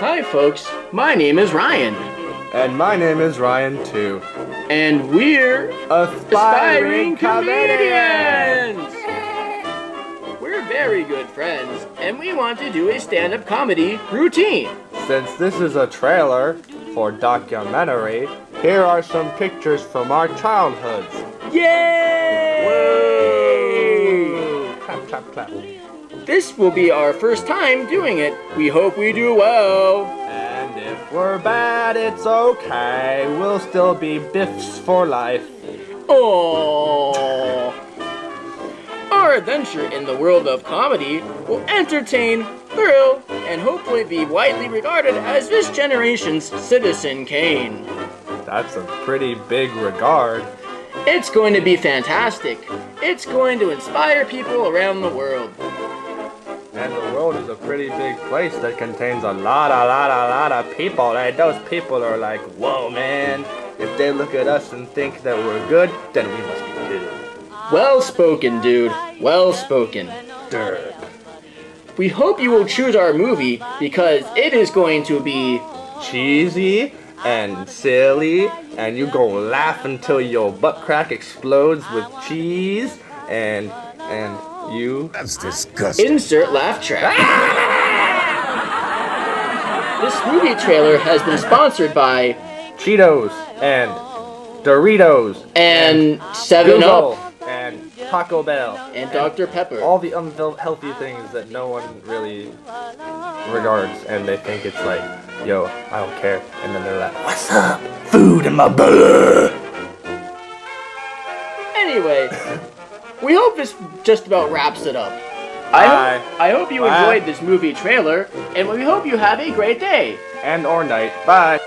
Hi, folks. My name is Ryan, And my name is Ryan too. and we're Aspiring aspiring comedians. We're very good friends, and we want to do a stand-up comedy routine. Since this is a trailer for documentary, here are some pictures from our childhoods. Yay! Woo! Clap, clap, clap. This will be our first time doing it. We hope we do well. And if we're bad, it's okay. We'll still be Biffs for life. Oh. Our adventure in the world of comedy will entertain, thrill, and hopefully be widely regarded as this generation's Citizen Kane. That's a pretty big regard. It's going to be fantastic. It's going to inspire people around the world. And the world is a pretty big place that contains a lot, a lot, a lot of people. And those people are like, whoa, man. If they look at us and think that we're good, then we must be good. Well spoken, dude. Well spoken. Durr. We hope you will choose our movie because it is going to be Cheesy and silly, and you're gonna laugh until your butt crack explodes with cheese, and and you. That's disgusting. Insert laugh track. this movie trailer has been sponsored by Cheetos and Doritos and 7 Google Up and Taco Bell and Dr. Pepper. all the unhealthy things that no one really regards, and they think it's like, yo, I don't care, and then they're like, what's up? Food in my belly. Anyway, we hope this just about wraps it up. I Bye. hope, I hope you Bye. enjoyed this movie trailer, and we hope you have a great day. And or night. Bye.